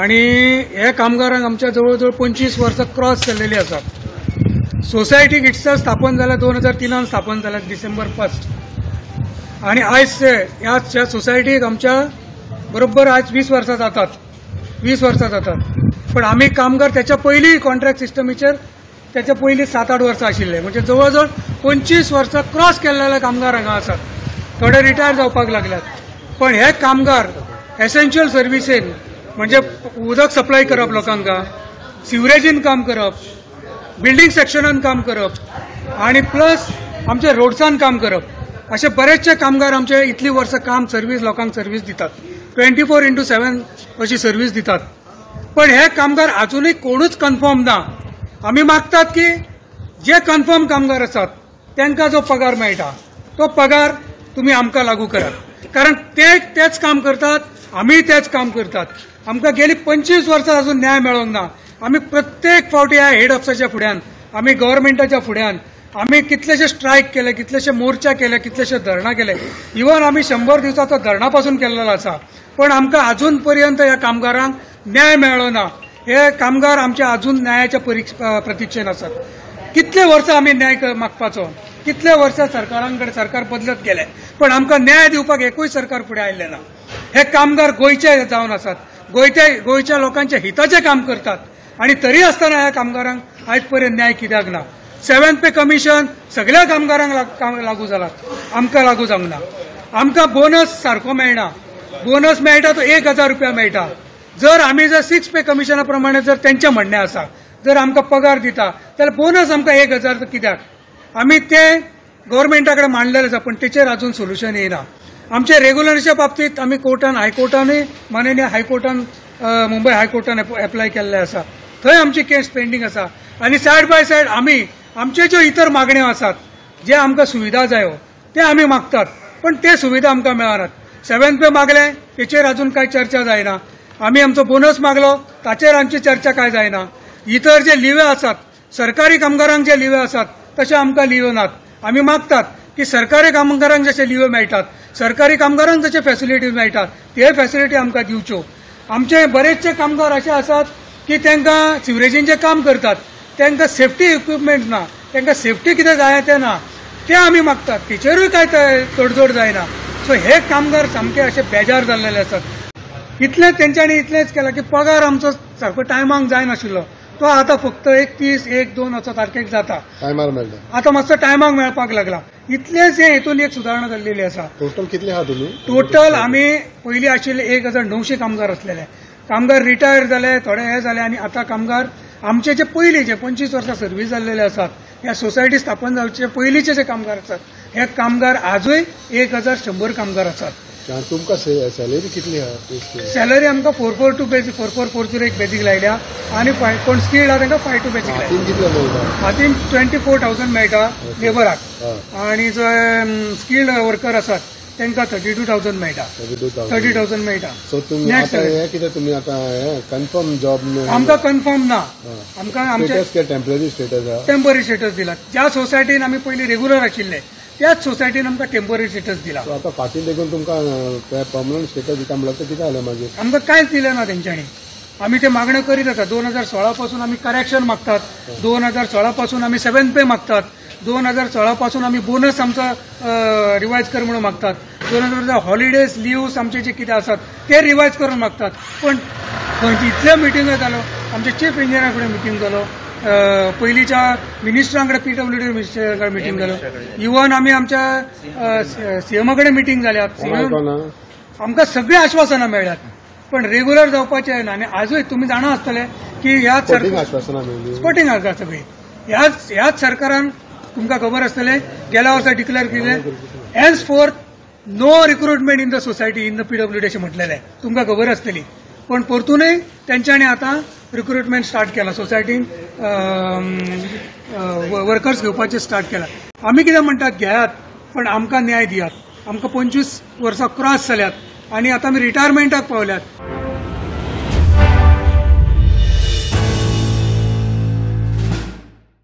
आणि हे कामगारांक आमच्या जवळजवळ पंचवीस वर्सां क्रॉस जाल्लेली आसात सोसायटी गिट्सा स्थापन जाल्या दोन हजार तिनान स्थापन जाल्या डिसेंबर फर्स्ट. आणि आयज ते ह्या ह्या सोसायटीक आमच्या बरोबर आज वीस वर्सां जातात. वीस वर्सां जातात. पण आम्ही कामगार त्याच्या पयलीं कॉन्ट्रॅक्ट सिस्टमीचेर त्याच्या पयलीं सात आठ वर्सां आशिल्ले म्हणजे जवळजवळ पंचवीस वर्सां क्रॉस केल्ले कामगार हांगा आसात थोडे रिटायर जावपाक लागल्यात. पण हे कामगार एसेन्शियल सर्विसेन म्हणजे उदक सप्लाय करप लोकांक सिवरेजीन काम करप बिल्डींग सेक्शनान काम करप आणि प्लस आमच्या रोड्सान काम करप असे बरेचसे कामगार आमचे इतली वर्सां काम सर्वीस लोकांक सर्वीस दितात. ट्वेंटी फोर इंटू सेवन अशी सर्वीस दितात. पण हे कामगार अजूनही कोणूच कन्फर्म ना. आम्ही मागतात की जे कन्फर्म कामगार असतात त्यांना जो पगार मेळटा तो पगार तुम्ही आमकां लागू करात कारण ते तेच काम करतात आम्ही तेच काम करतात. आमकां गेली पंचवीस वर्सां अजून न्याय मेळोंक ना. आम्ही प्रत्येक फावटी ह्या हेड ऑफिसाच्या फुड्यान आम्ही गव्हर्नमेंटाच्या फुड्यान आम्ही कितलेशे स्ट्रायक केले कितलेशे मोर्चा केले कितलेशे धरणां केले. इवन आम्ही शंभर दिवसाचो धरणापासून केलेलो आसा पण आमकां अजून पर्यंत ह्या कामगारांक न्याय मेळ्ळो ना हे कामगार आमच्या अजून न्यायाच्या प्रतीक्षेन आसात कितले वर्सां आमी न्याय मागपाचो? कितले वर्सां सरकारांकडे सरकार बदलत गेले? पण आमकां न्याय दिवपाक एकूय सरकार फुडें आयले ना हे कामगार गोंयचे जावन आसात गोंयच्या गोंयच्या लोकांच्या हिताचे काम करतात. आणि तरी आसतना ह्या कामगारांक आयज पर्यंत न्याय कित्याक ना? सेव्हन्थ पे कमिशन सगळ्या कामगारांक लाग- काम- लागू जाला आमकां लागू जावंक ना. आमकां बोनस सारको मेळना. बोनस मेळटा तो एक हजार रुपया मेळटा. जर आमी जर सिक्स पे कमिशना प्रमाणे जर तेंचें म्हणणें आसा जर आमकां पगार दिता जाल्यार बोनस आमकां एक हजार कित्याक? आमी ते गव्हर्मेंटा कडेन मांडलेले आसा पण तेचेर अजून सोल्युशन येयना आमच्या रेग्युलरच्या बाबतींत आमी कोर्टान हायकोर्टानूय माननीय हायकोर्टान मुंबय हायकोर्टान एप- एप्लाय केल्ले आसा थंय आमची केस पेंडींग आसा आनी सायड बाय सायड आमी आमचे ज्यो इतर मागण्यो आसात जे आमकां सुविधा जायो ते आमी मागतात. पण ते सुविधा आमकां मेळनात. सेव्हन्थ पे मागले तेचेर अजून कांय चर्चा जायना. आमी आमचो बोनस मागलो ताचेर आमची चर्चा काय जायना. इतर जे लिवे आसात सरकारी कामगारांक जे लिवे आसात तशे आमकां लिव्यो नात. आमी मागतात. की सरकारी कामगारांक जशे लिव्यो मेळटात सरकारी कामगारांक जशे फॅसिलिटीज मेळटात ते फॅसिलिटी आमकां दिवच्यो आमचे बरेचसे कामगार असे आसात की तांकां सिवरेजींचे काम करतात तांकां सेफ्टी इक्विपमेंट ना तांकां सेफ्टी कितें जाय तें ना ते आमी मागतात. तेचेरूय काय तडजोड जायना. सो हे कामगार सामके असे बेजार जाल्लेले आसात इतलें तेंच्यांनी इतलेंच केलां की पगार आमचो सारको टायमाक जाय नाशिल्लो तो आतां फक्त एक तीस एक दोन असो तारखेक जाता. टायमार मेळटा. आतां मातसो टायमाक मेळपाक लागला. इतलेच हे हेतून एक सुदारणा जाल्लेली आसा टोटल कितले आहा तुमी टोटल आम्ही पयलीं आशिल्ले एक हजार णवशे कामगार असलेले कामगार रिटायर जाले थोडे हे जाले आणि आता कामगार आमचे जे पयलीं जे पंचवीस वर्सां सर्व्हिस जाल्लेले आसात ह्या सोसायटी स्थापन जावचे पयलींचे जे कामगार आसात हे कामगार आजूय एक हजार शंभर कामगार आसात तुमकां सॅलरी कितली आहा? सॅलरी आमकां four four two basic four four four zero एक बेसीक लायल्या आणि फाय कोण स्किल्ड आहा तांकां फाय टू बेसीक लायल्या हातीन ट्वेंटी फोर थावजंड मेळटा लेबराक आणि जो स्किल्ड वर्कर आसात तांकां थर्टी टू थावजंड मेळटा थर्टी थावजंड मेळटा सो तुम्ही आता कन्फर्म जॉब आमकां कन्फर्म ना. आमकां आमचे टेंपररी स्टेटस टेंपररी स्टेटस दिला. ज्या सोसायटीन आमी पयलीं रेग्युलर आशिल्ले त्याच सोसायटीन आमकां टेंपररी स्टेटस दिला. सो आतां फाटीं देखून तुमकां परमनंट स्टेटस दिता म्हणल्यार ते कितें जालें मागीर आमकां कांयच दिलें ना तेंच्यांनी आमी ते मागण्यो करीत आसा दोन हजार सोळा पासून आमी करेक्शन मागतात. दोन हजार सोळा पासून आमी सेव्हन पे मागतात. दोन हजार सोळा पासून आमी बोनस आमचा रिवायज कर म्हणून मागतात. दोन हजार हॉलिडेज लिव्स आमचे जे कितें आसात ते रिवायज करून मागतात. पण इतल्यो मिटिंगो जालो आमचे चीफ इंजिनियरा कडेन मिटींग जालो अ, पयलींच्या मिनिस्टरांकडे पीडब्ल्यू डी मिनिस्टरांकडे मिटींग जालो इवन आमी आमच्या सीएमा कडेन मिटींग आयकना आमकां सगळी आश्वासनां मेळ्ळ्यात पण रेग्युलर जावपाचें ना आनी आजूय तुमी जाणा आसतले की मेळ्ळी स्पोर्टिंग आसा सगळी. ह्याच ह्याच सरकारान तुमकां खबर आसतलें गेल्या वर्सा डिक्लेअर केलें as for no recruitment in the society in the PWD अशें म्हटलेलें तुमकां खबर आसतली पण परतूनय तेंच्यांनी आतां रिक्रुटमेंट स्टार्ट केला सोसायटीन वर्कर्स घेवपाचें स्टार्ट केला. आमी कितें म्हणटात घेयात पण आमकां न्याय दियात. आमकां पंचवीस वर्सां क्रॉस जाल्यात आनी आतां आमी रिटायरमेंटाक पावल्यात.